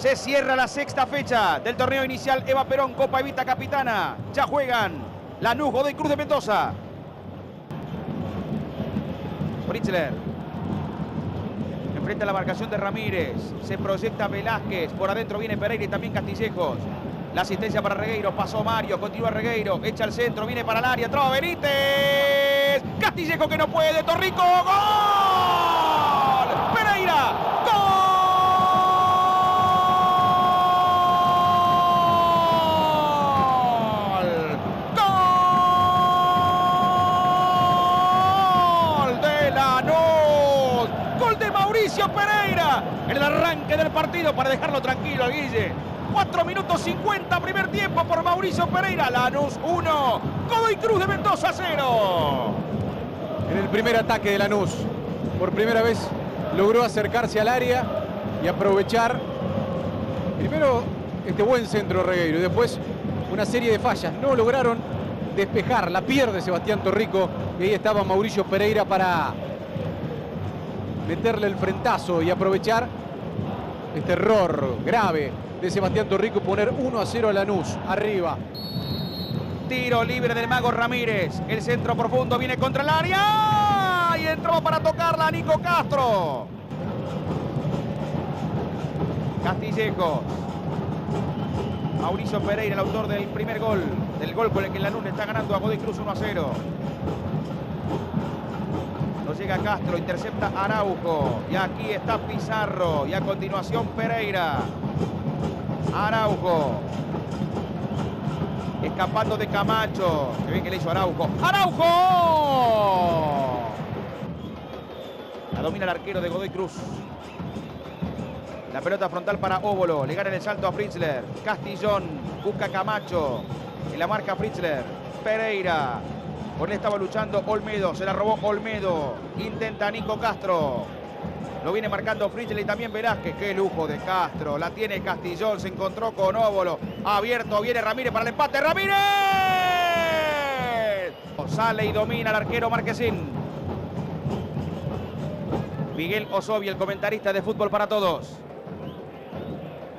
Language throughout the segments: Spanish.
Se cierra la sexta fecha del torneo inicial Eva Perón, Copa Evita Capitana. Ya juegan Lanús, Godoy Cruz de Mendoza. Fritzler. Enfrenta la marcación de Ramírez. Se proyecta Velázquez. Por adentro viene Pereira y también Castillejos. La asistencia para Regueiro. Pasó Mario. Continúa Regueiro. Echa al centro. Viene para el área. Traba Benítez. Castillejo que no puede. Torrico. ¡Gol! De Mauricio Pereira! En el arranque del partido para dejarlo tranquilo a Guille. 4 minutos 50 primer tiempo por Mauricio Pereira. Lanús 1. Godoy Cruz de Mendoza 0. En el primer ataque de Lanús. Por primera vez logró acercarse al área y aprovechar primero este buen centro Regueiro y después una serie de fallas. No lograron despejar, la pierde Sebastián Torrico y ahí estaba Mauricio Pereira para meterle el frentazo y aprovechar este error grave de Sebastián Torrico poner 1 a 0 a Lanús, arriba. Tiro libre del Mago Ramírez. El centro profundo viene contra el área. Y entró para tocarla Nico Castro. Castillejo. Mauricio Pereira, el autor del primer gol. Del gol con el que Lanús le está ganando a Godoy Cruz 1 a 0. Llega Castro, intercepta Araujo. Y aquí está Pizarro. Y a continuación Pereira. Araujo. Escapando de Camacho. Qué bien que le hizo Araujo. ¡Araujo! La domina el arquero de Godoy Cruz. La pelota frontal para Óbolo. Le gana el salto a Fritzler. Castillón. Busca Camacho. En la marca Fritzler. Pereira. Por él estaba luchando Olmedo. Se la robó Olmedo. Intenta Nico Castro. Lo viene marcando Fritzler y también Velázquez. Qué lujo de Castro. La tiene Castillón. Se encontró con Óbolo. Abierto. Viene Ramírez para el empate. ¡Ramírez! Sale y domina el arquero Marquesín. Miguel Osobi, el comentarista de Fútbol para Todos.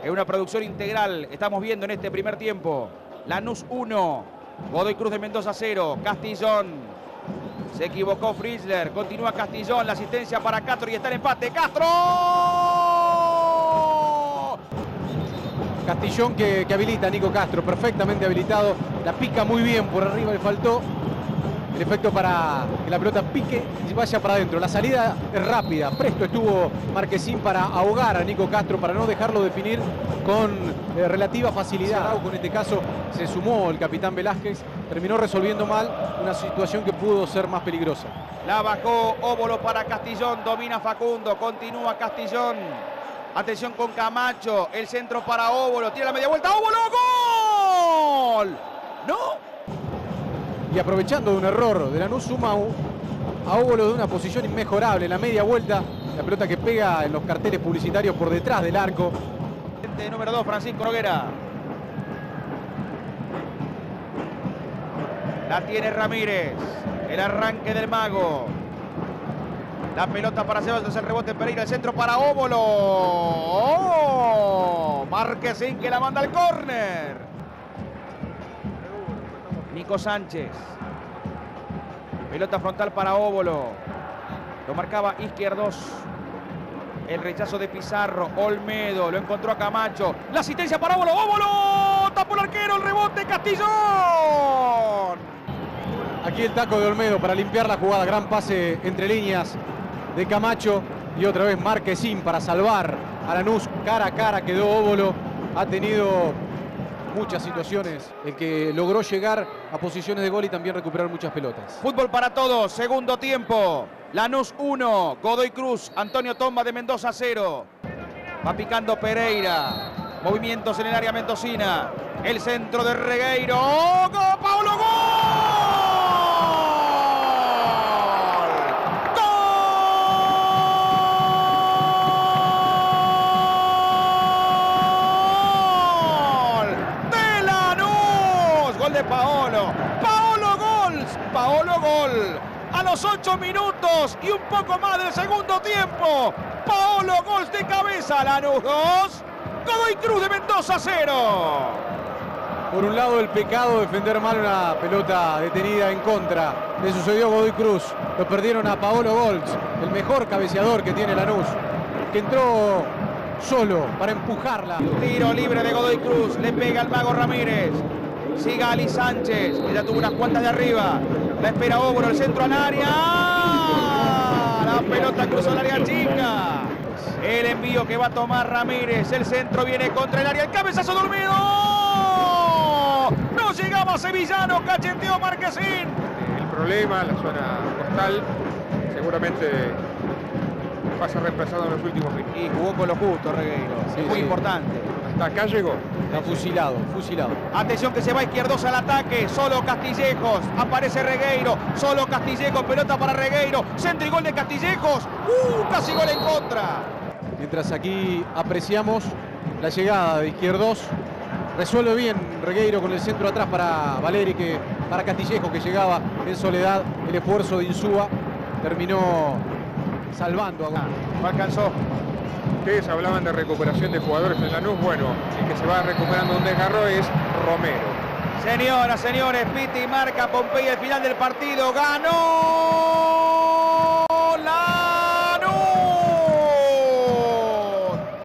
Es una producción integral. Estamos viendo en este primer tiempo. Lanús 1. Godoy Cruz de Mendoza 0. Castillón. Se equivocó Fritzler. Continúa Castillón. La asistencia para Castro y está el empate. ¡Castro! Castillón que, que habilita Nico Castro, perfectamente habilitado. La pica muy bien, por arriba le faltó el efecto para que la pelota pique y vaya para adentro. La salida es rápida, presto estuvo Marquesín para ahogar a Nico Castro, para no dejarlo definir con eh, relativa facilidad. En este caso se sumó el capitán Velázquez, terminó resolviendo mal una situación que pudo ser más peligrosa. La bajó Óbolo para Castillón, domina Facundo, continúa Castillón. Atención con Camacho, el centro para Óbolo, tira la media vuelta, Óbolo, gol. ¿No? Y aprovechando de un error de Lanús suma a Óbolo de una posición inmejorable, la media vuelta, la pelota que pega en los carteles publicitarios por detrás del arco. Número 2, Francisco Noguera. La tiene Ramírez. El arranque del mago. La pelota para Ceballos, el rebote Pereira, el centro para Óbolo. ¡Oh! Marquesín que la manda al córner. Nico Sánchez. Pelota frontal para Óbolo. Lo marcaba Izquierdos. El rechazo de Pizarro. Olmedo. Lo encontró a Camacho. La asistencia para Óbolo. Óbolo. Tapó el arquero. El rebote. Castillón. Aquí el taco de Olmedo para limpiar la jugada. Gran pase entre líneas de Camacho. Y otra vez Marquesín para salvar a Lanús. Cara a cara quedó Óbolo. Ha tenido muchas situaciones, el que logró llegar a posiciones de gol y también recuperar muchas pelotas. Fútbol para todos, segundo tiempo. Lanús 1, Godoy Cruz, Antonio Tomba de Mendoza 0. Va picando Pereira. Movimientos en el área mendocina. El centro de Regueiro. ¡Oh, ¡Gol! ¡Paulo Gol Paolo Gol. A los ocho minutos y un poco más del segundo tiempo. Paolo Gols de cabeza. Lanús 2. Godoy Cruz de Mendoza 0. Por un lado el pecado defender mal una pelota detenida en contra. Le sucedió a Godoy Cruz. Lo perdieron a Paolo Golds, el mejor cabeceador que tiene Lanús, que entró solo para empujarla. Tiro libre de Godoy Cruz. Le pega al mago Ramírez. Siga Ali Sánchez, ya tuvo unas cuantas de arriba. La espera Obro, el centro al área. La pelota cruzó al área chica. El envío que va a tomar Ramírez. El centro viene contra el área. El cabezazo dormido. No llegaba Sevillano. Cacheteó Marquesín. El problema, la zona costal, seguramente va a ser reemplazado en los últimos minutos. Y jugó con lo justo, Regueiro. Sí, Muy sí. importante. Hasta acá llegó. Está fusilado, fusilado. Atención que se va izquierdos al ataque. Solo Castillejos. Aparece Regueiro. Solo Castillejos. Pelota para Regueiro. Centro y gol de Castillejos. ¡Uh! Casi gol en contra. Mientras aquí apreciamos la llegada de Izquierdos. Resuelve bien Regueiro con el centro atrás para Valeri, que, para Castillejo, que llegaba en soledad. El esfuerzo de Insúa terminó salvando a No alcanzó. Ustedes hablaban de recuperación de jugadores en Lanús. Bueno, el que se va recuperando un desgarro es Romero. Señoras, señores, Piti marca Pompeya el final del partido. ¡Ganó!